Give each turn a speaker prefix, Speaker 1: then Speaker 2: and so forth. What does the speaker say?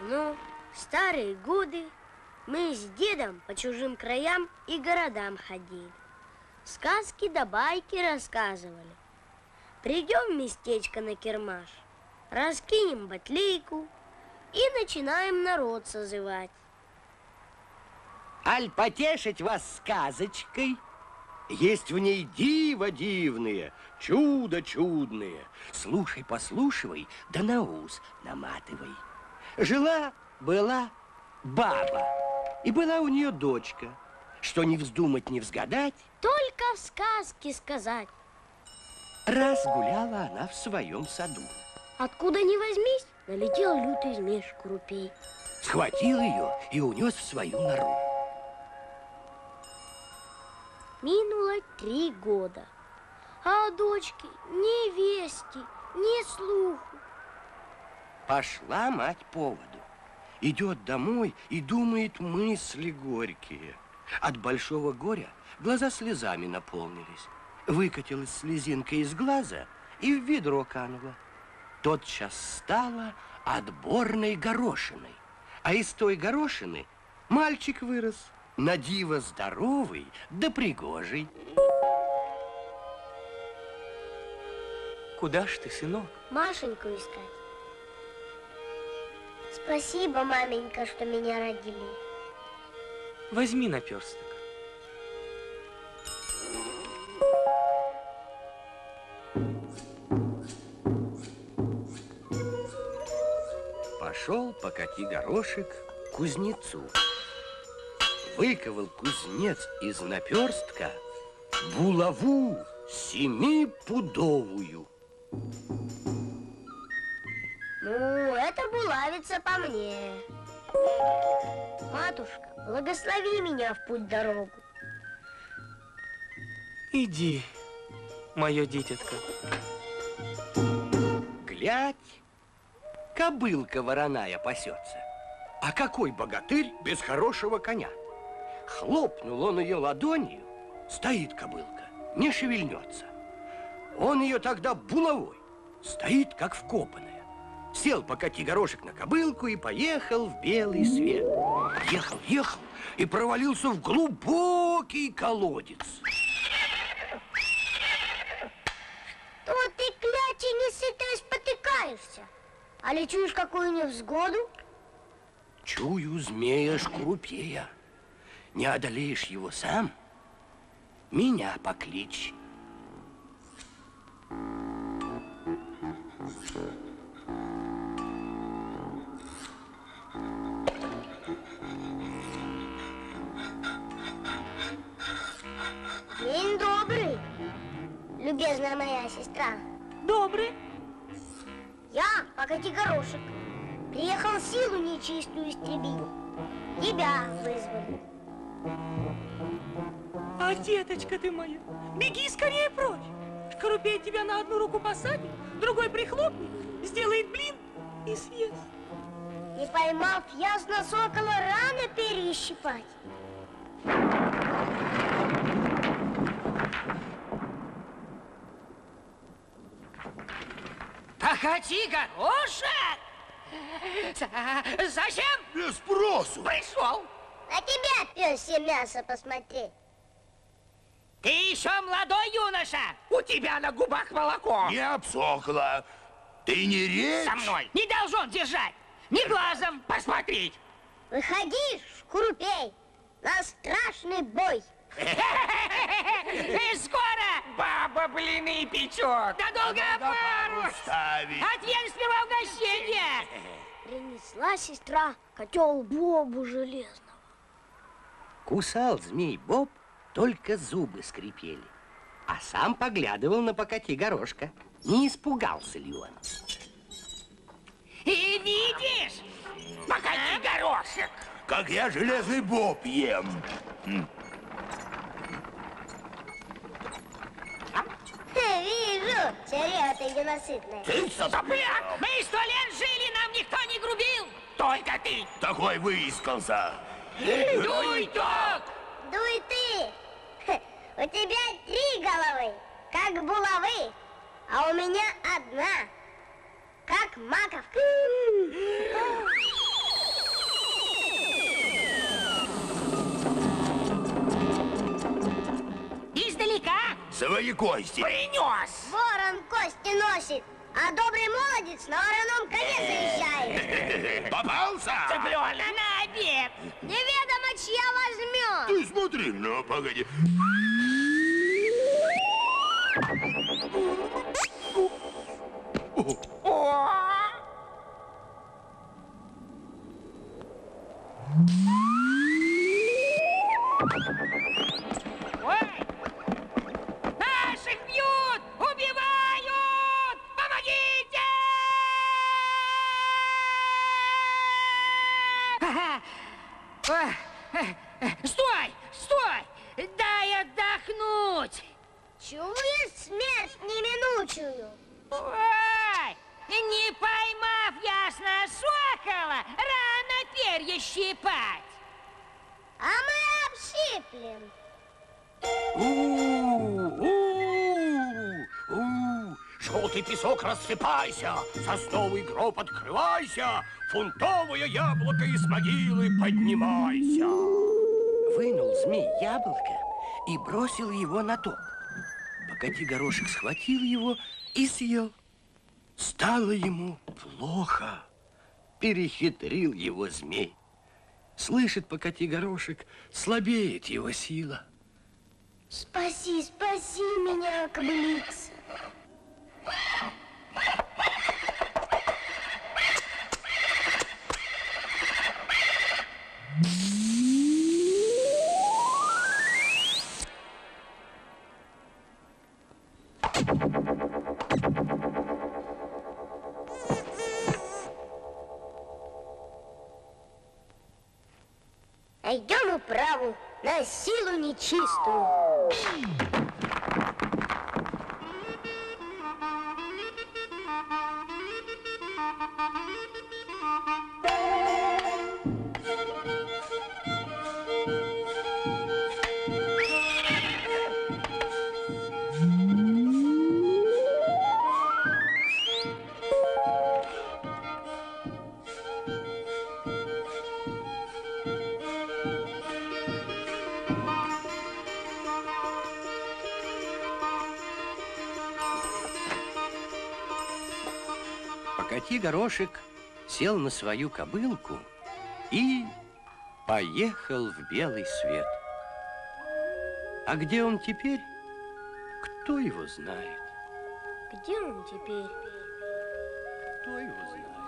Speaker 1: Давным-давно, в старые годы, мы с дедом по чужим краям и городам ходили. Сказки да байки рассказывали. Придем в местечко на кермаш, раскинем батлейку и начинаем народ созывать.
Speaker 2: Аль потешить вас сказочкой? Есть в ней диво дивные, чудо чудные. Слушай, послушивай, да на ус наматывай. Жила, была баба, и была у нее дочка. Что не вздумать, не взгадать.
Speaker 1: Только в сказке сказать.
Speaker 2: Раз гуляла она в своем саду.
Speaker 1: Откуда ни возьмись, налетел лютый змей шкурупей.
Speaker 2: Схватил ее и унес в свою нору.
Speaker 1: Минуло три года, а о дочке ни вести, ни слуху.
Speaker 2: Пошла мать по воду. Идет домой и думает мысли горькие. От большого горя глаза слезами наполнились. Выкатилась слезинка из глаза и в ведро канула. Тотчас стала отборной горошиной. А из той горошины мальчик вырос. На диво здоровый да пригожий.
Speaker 3: Куда ж ты, сынок?
Speaker 1: Машеньку искать. Спасибо, маменька, что меня родили.
Speaker 3: Возьми наперсток.
Speaker 2: Пошел покати горошек к кузнецу. Выковал кузнец из наперстка булаву семипудовую.
Speaker 1: Ну, булавица по мне. Матушка, благослови меня в путь дорогу.
Speaker 3: Иди, мое дитятко.
Speaker 2: Глядь, кобылка вороная пасется. А какой богатырь без хорошего коня? Хлопнул он ее ладонью, стоит кобылка, не шевельнется. Он ее тогда булавой, стоит как вкопанная. Сел покати горошек на кобылку и поехал в белый свет. Ехал, ехал и провалился в глубокий колодец.
Speaker 1: То ты, клячи, не сытой спотыкаешься. А ли чуешь какую невзгоду?
Speaker 2: Чую змея шкурупея. Не одолеешь его сам, меня покличь.
Speaker 1: День добрый, любезная моя сестра.
Speaker 4: Добрый.
Speaker 1: Я, покати горошек, приехал силу нечистую истребить. Тебя вызвали.
Speaker 4: А деточка ты моя, беги скорее прочь. Шкарупей тебя на одну руку посадит, другой прихлопнет, сделает блин и съест.
Speaker 1: Не поймав ясно сокола, рано перещипать.
Speaker 5: Покати горошек! За- Зачем
Speaker 6: Без спросу.
Speaker 5: пришел?
Speaker 1: На тебя, пёсье мясо, посмотреть.
Speaker 5: Ты еще молодой юноша! У тебя на губах молоко!
Speaker 6: Не обсохло. Ты не речь?
Speaker 5: Со мной не должен держать! Ни глазом посмотреть!
Speaker 1: Выходи, шкурупей, на страшный бой.
Speaker 5: Скоро баба блины печет! Да долго!
Speaker 6: Ставить.
Speaker 5: Отъем сперва угощение!
Speaker 1: Принесла сестра котел Бобу железного.
Speaker 2: Кусал змей Боб, только зубы скрипели. А сам поглядывал на покати горошка. Не испугался ли он?
Speaker 5: И видишь, покати горошек!
Speaker 6: Как я железный боб ем.
Speaker 1: Черева ты ненасытная.
Speaker 6: Ты
Speaker 5: Сопляк! Мы сто лет жили, нам никто не грубил! Только ты!
Speaker 6: такой выискался.
Speaker 5: Дуй так!
Speaker 1: Дуй ты! У тебя три головы, как булавы, а у меня одна, как маковка.
Speaker 6: Твои кости?
Speaker 5: Принес!
Speaker 1: Ворон кости носит, а добрый молодец на вороном коне заезжает.
Speaker 6: Попался?
Speaker 5: Цыпленок на обед!
Speaker 1: Неведомо, чья возьмет.
Speaker 6: Ты смотри, ну, погоди.
Speaker 5: Ой! Отдохнуть!
Speaker 1: Чуешь смерть неминучую?
Speaker 5: Ой! Не поймав ясно сокола, рано перья щипать!
Speaker 1: А мы общиплем.
Speaker 2: Желтый песок рассыпайся, сосновый гроб открывайся, фунтовое яблоко из могилы поднимайся. Вынул змей яблоко и бросил его на топ. Покати горошек схватил его и съел. Стало ему плохо. Перехитрил его змей. Слышит покати горошек, слабеет его сила.
Speaker 1: Спаси, спаси меня, кобылица. Идем управу на силу нечистую.
Speaker 2: Покати горошек сел на свою кобылку и поехал в белый свет. А где он теперь? Кто его знает?
Speaker 1: Где он теперь?
Speaker 2: Кто его знает?